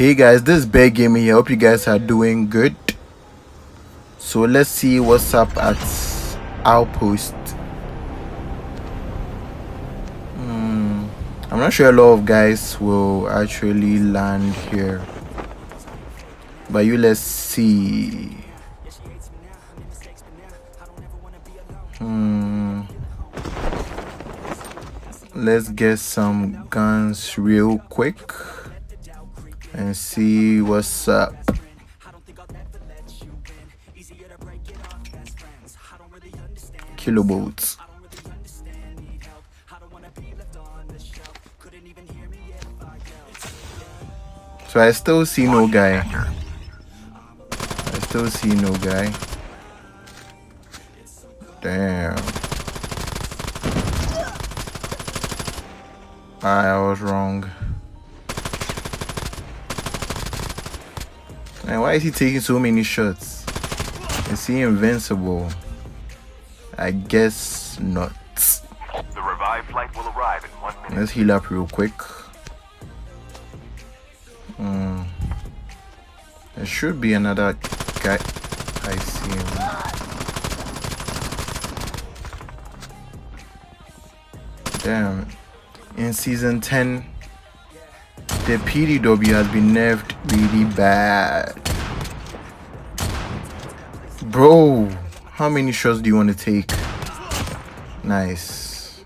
Hey guys, this is Bear Gaming here. Hope you guys are doing good. So let's see what's up at Outpost. Hmm, I'm not sure a lot of guys will actually land here. But you let's see. Hmm. Let's get some guns real quick and see what's up. Kilo Bolts. So I still see no guy. I still see no guy. Damn. I was wrong. And why is he taking so many shots? Is he invincible? I guess not. The revived flight will arrive in one minute. Let's heal up real quick. Hmm. There should be another guy. I see him. Damn. In season 10, the PDW has been nerfed really bad. Bro, how many shots do you want to take? Nice.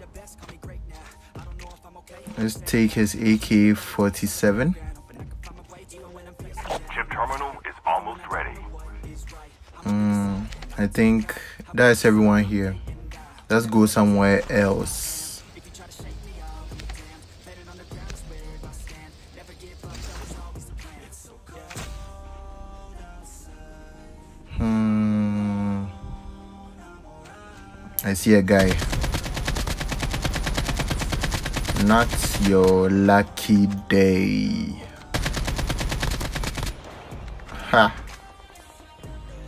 Let's take his AK 47. Chip terminal is almost ready. Mm, I think that's everyone here. Let's go somewhere else. A guy. Not your lucky day. Ha.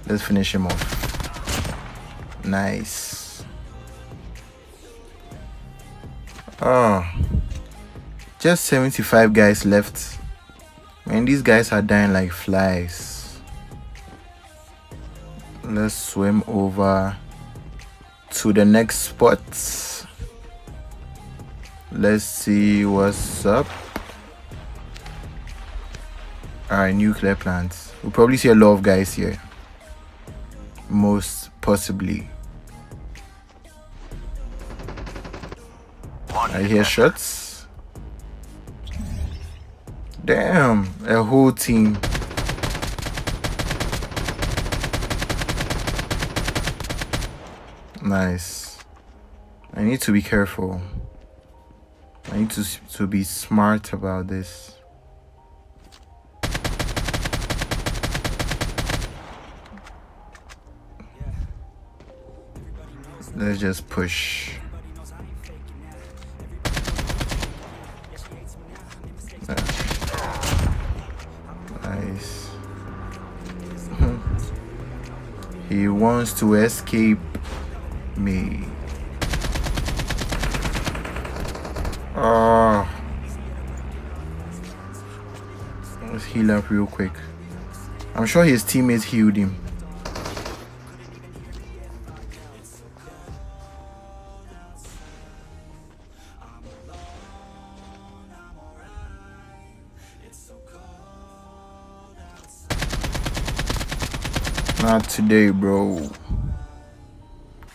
Let's finish him off. Nice. Oh. Just 75 guys left. Man, these guys are dying like flies. Let's swim over to the next spot. Let's see what's up. Alright, nuclear plants. We'll probably see a lot of guys here. Most possibly. I hear shots. Damn, a whole team. Nice. I need to be careful. I need to to be smart about this. Let's just push. Nice. he wants to escape me. Oh. Let's heal up real quick. I'm sure his teammates healed him. Not today, bro.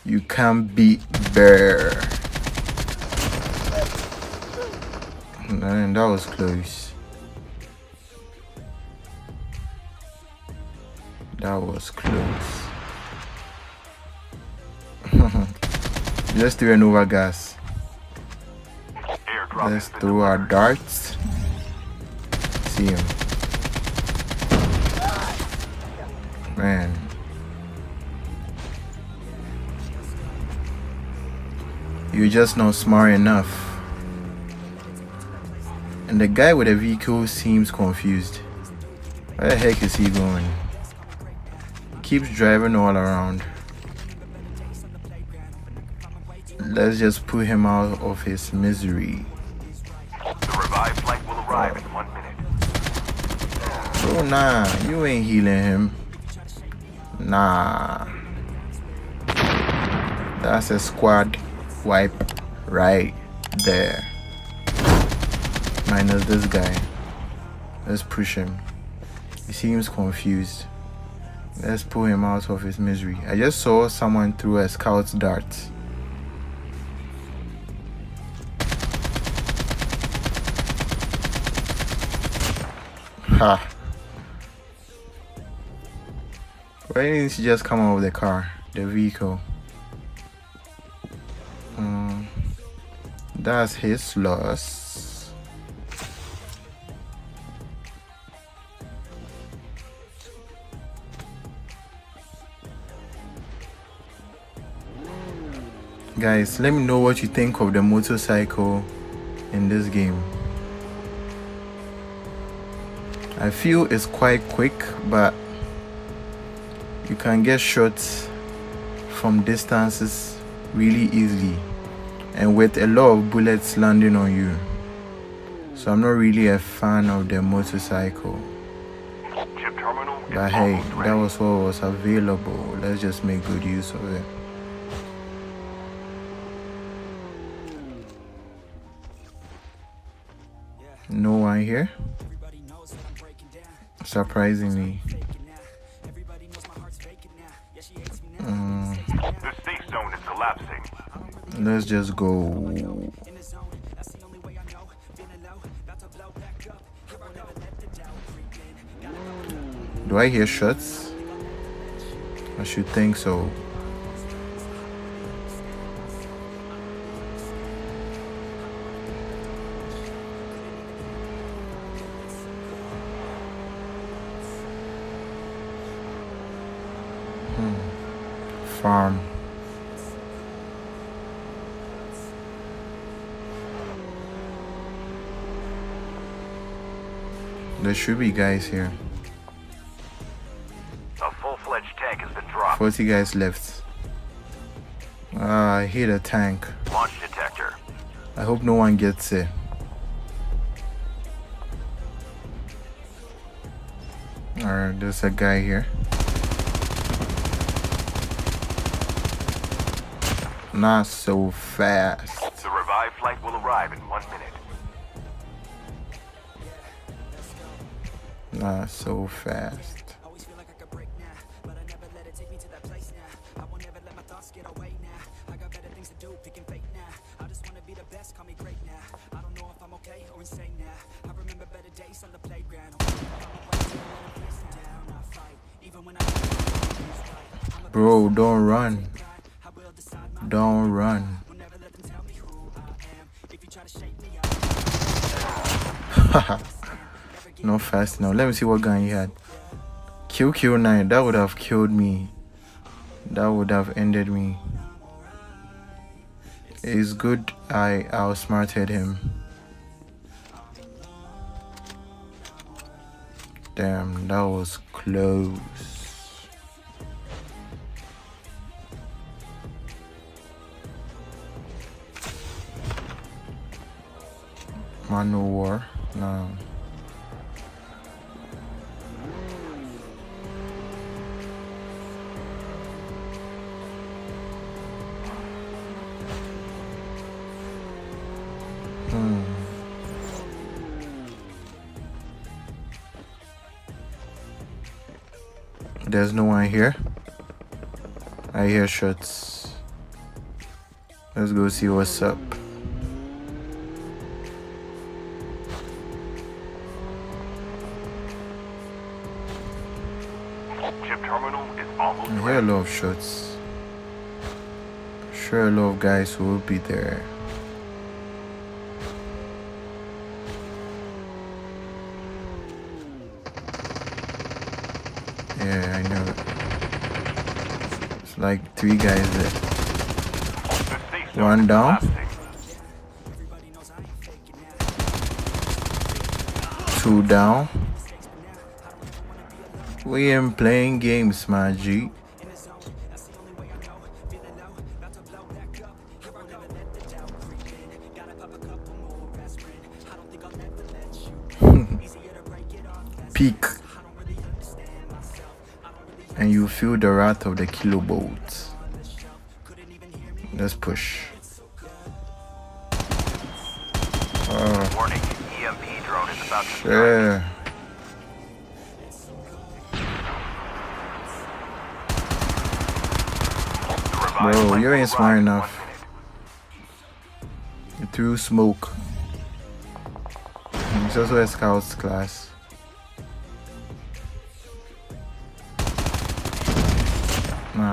You can't beat Bear. Man, that was close. That was close. Let's do an over gas. Let's throw our darts. See him. You're just not smart enough. And the guy with the vehicle seems confused. Where the heck is he going? He Keeps driving all around. Let's just put him out of his misery. The revived flight will arrive in one minute. Oh nah, you ain't healing him. Nah. That's a squad wipe right there. Minus this guy. Let's push him. He seems confused. Let's pull him out of his misery. I just saw someone throw a scout's dart. Ha. Why didn't she just come out of the car, the vehicle? That's his loss. Guys, let me know what you think of the motorcycle in this game. I feel it's quite quick, but you can get shots from distances really easily and with a lot of bullets landing on you. So I'm not really a fan of the motorcycle. But hey, that was what was available. Let's just make good use of it. No one here? Surprisingly. Let's just go. Do I hear shots? I should think so. Hmm. Farm. There should be guys here. A full-fledged tank has been dropped. 40 guys left. Ah, I hit a tank. Launch detector. I hope no one gets it. Alright, there's a guy here. Not so fast. The revived flight will arrive in one minute. Not so fast. Always feel like I could break now, but I never let it take me to that place now. I won't ever let my thoughts get away now. I got better things to do, picking fate now. I just wanna be the best, call me great now. I don't know if I'm okay or insane now. I remember better days on the playground. Down, I fight, even when I Bro, don't run. I will decide my Don't run. will Not fast enough. Let me see what gun he had. QQ9. That would have killed me. That would have ended me. It's good I outsmarted him. Damn, that was close. Man, no Hmm. There's no one here. I hear shots. Let's go see what's up. I hear a lot of shots. Sure, a lot of guys will be there. Yeah, I know. It's like three guys there. One down. Two down. We ain't playing games, my G. Peak. And you feel the wrath of the kilo bolt. Let's push. Oh, Warning, EMP drone is about to strike. sure. The revived Bro, you ain't smart enough. You threw smoke. It's also a scout's class.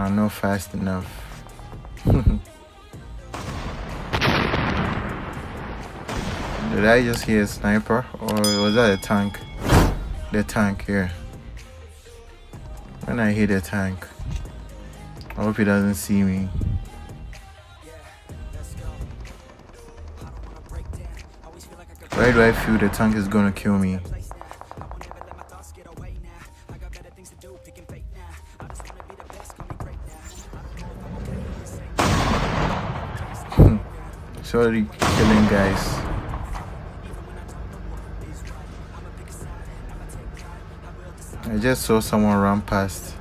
Nah, not fast enough. Did I just hear a sniper? Or was that a tank? The tank here. When I hear the tank. I hope he doesn't see me. Why do I feel the tank is gonna kill me? Sorry, killing guys. I just saw someone run past.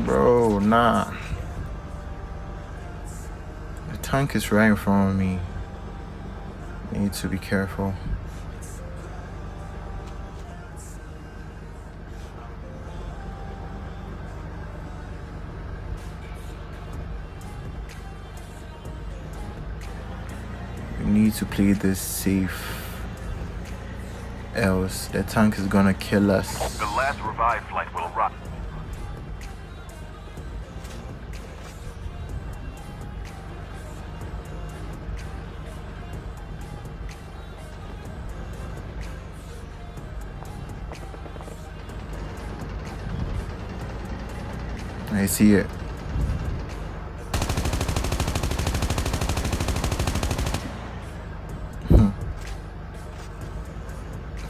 Bro, nah. The tank is right in front of me. Need to be careful. Need to play this safe. Else, the tank is gonna kill us. The last revived flight will arrive. I see it.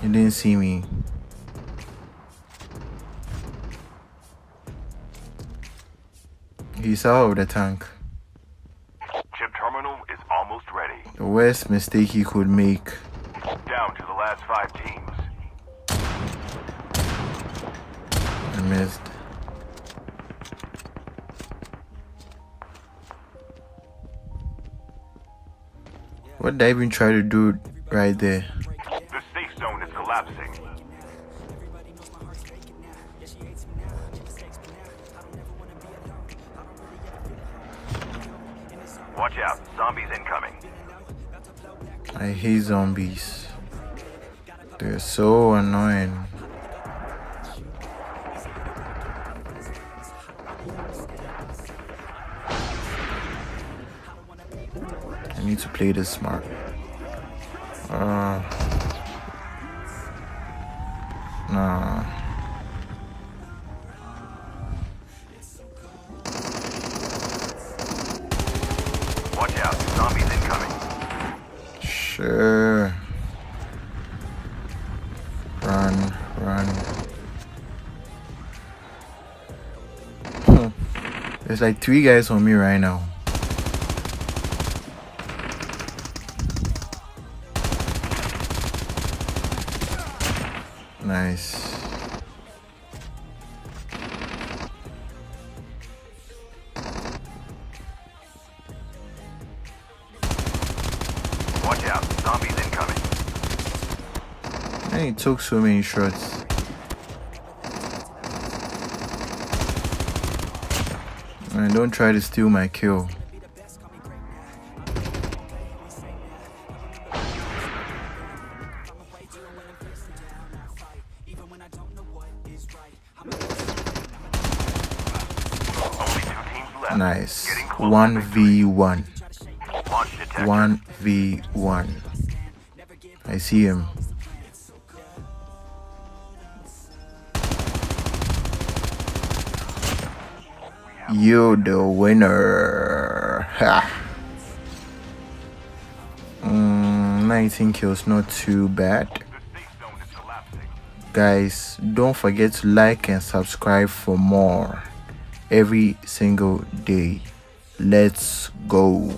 You didn't see me. He's out of the tank. Chip terminal is almost ready. The worst mistake he could make. Down to the last five teams. I missed. What did I even try to do right there? Watch out, zombies incoming. I hate zombies. They're so annoying. I need to play this smart. Uh, nah. Sure. Run, run. There's like three guys on me right now. Nice. Took so many shots. And don't try to steal my kill. Nice. Getting close to victory. 1v1. 1v1. I see him. You the winner. Ha. Mm, 19 kills, not too bad. The safe zone is collapsing. Guys, don't forget to like and subscribe for more every single day. Let's go.